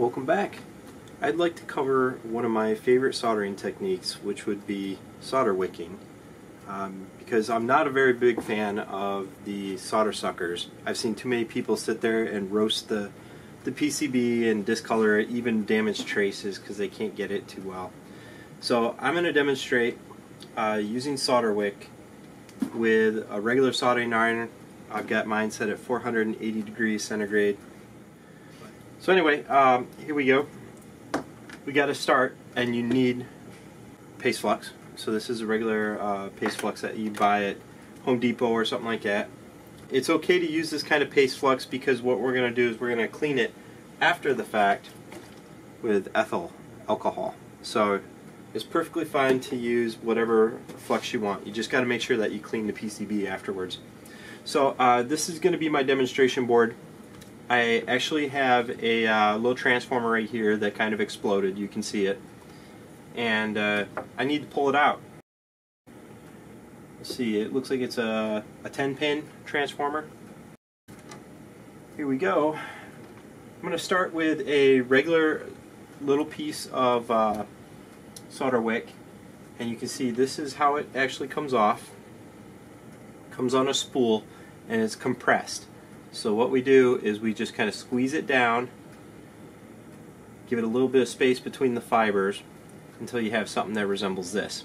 Welcome back. I'd like to cover one of my favorite soldering techniques, which would be solder wicking. Um, because I'm not a very big fan of the solder suckers. I've seen too many people sit there and roast the, the PCB and discolor it, even damage traces because they can't get it too well. So I'm going to demonstrate uh, using solder wick with a regular soldering iron. I've got mine set at 480 degrees centigrade so anyway, um, here we go. We got to start, and you need paste flux. So this is a regular uh, paste flux that you buy at Home Depot or something like that. It's okay to use this kind of paste flux because what we're going to do is we're going to clean it after the fact with ethyl alcohol. So it's perfectly fine to use whatever flux you want. You just got to make sure that you clean the PCB afterwards. So uh, this is going to be my demonstration board. I actually have a uh, little transformer right here that kind of exploded. You can see it. And uh, I need to pull it out. Let's see, it looks like it's a, a 10 pin transformer. Here we go. I'm going to start with a regular little piece of uh, solder wick. And you can see this is how it actually comes off. Comes on a spool and it's compressed. So what we do is we just kind of squeeze it down, give it a little bit of space between the fibers until you have something that resembles this.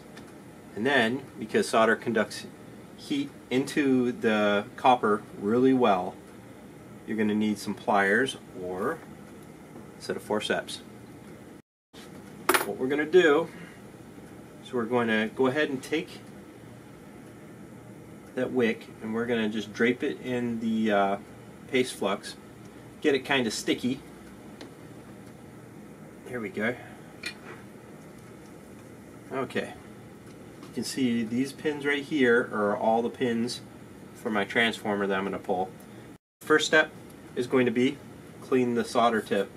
And then, because solder conducts heat into the copper really well, you're going to need some pliers or a set of forceps. What we're going to do is we're going to go ahead and take that wick and we're going to just drape it in the uh, paste flux. Get it kind of sticky. There we go. Okay. You can see these pins right here are all the pins for my transformer that I'm going to pull. First step is going to be clean the solder tip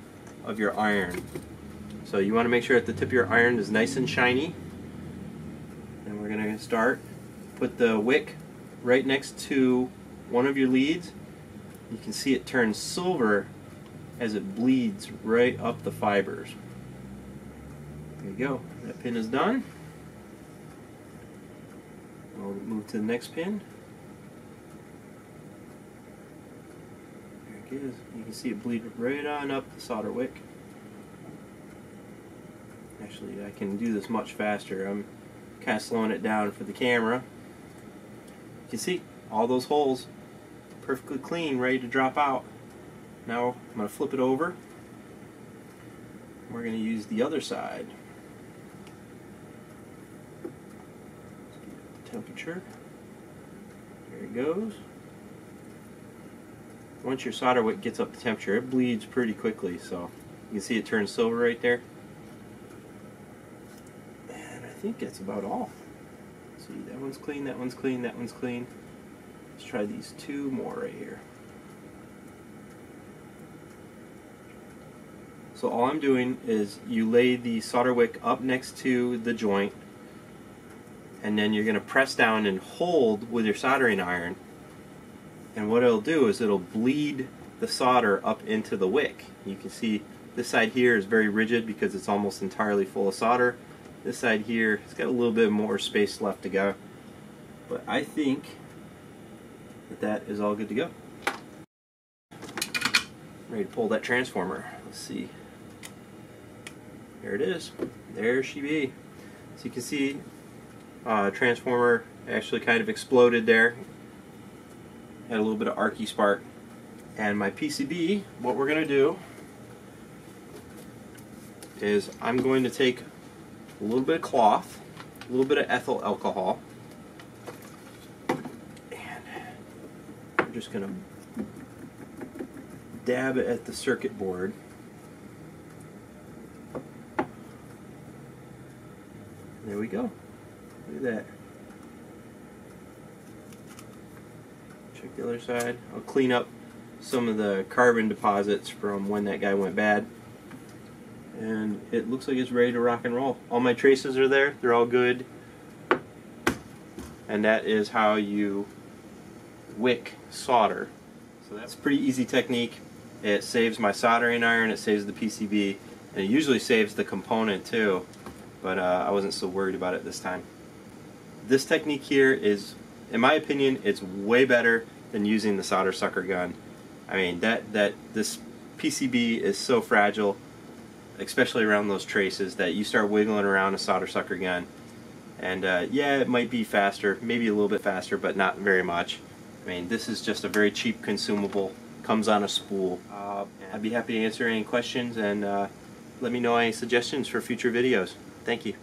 of your iron. So you want to make sure that the tip of your iron is nice and shiny. And we're going to start. Put the wick right next to one of your leads you can see it turns silver as it bleeds right up the fibers. There you go. That pin is done. I'll move to the next pin. There it is. You can see it bleed right on up the solder wick. Actually, I can do this much faster. I'm kind of slowing it down for the camera. You can see all those holes perfectly clean, ready to drop out. Now I'm going to flip it over. We're going to use the other side. Temperature. There it goes. Once your solder wick gets up to temperature, it bleeds pretty quickly. So you can see it turns silver right there. And I think that's about all. See, that one's clean, that one's clean, that one's clean. Let's try these two more right here. So all I'm doing is you lay the solder wick up next to the joint and then you're going to press down and hold with your soldering iron and what it'll do is it'll bleed the solder up into the wick. You can see this side here is very rigid because it's almost entirely full of solder. This side here, it's got a little bit more space left to go. But I think that that is all good to go. Ready to pull that transformer. Let's see. There it is. There she be. So you can see uh, transformer actually kind of exploded there. Had a little bit of arcy spark. And my PCB, what we're going to do is I'm going to take a little bit of cloth, a little bit of ethyl alcohol, just going to dab it at the circuit board. There we go. Look at that. Check the other side. I'll clean up some of the carbon deposits from when that guy went bad. And it looks like it's ready to rock and roll. All my traces are there. They're all good. And that is how you wick solder. So that's a pretty easy technique. It saves my soldering iron, it saves the PCB, and it usually saves the component too, but uh, I wasn't so worried about it this time. This technique here is, in my opinion, it's way better than using the solder sucker gun. I mean, that, that this PCB is so fragile, especially around those traces, that you start wiggling around a solder sucker gun. And uh, yeah, it might be faster, maybe a little bit faster, but not very much. I mean, this is just a very cheap consumable, comes on a spool. Uh, I'd be happy to answer any questions and uh, let me know any suggestions for future videos. Thank you.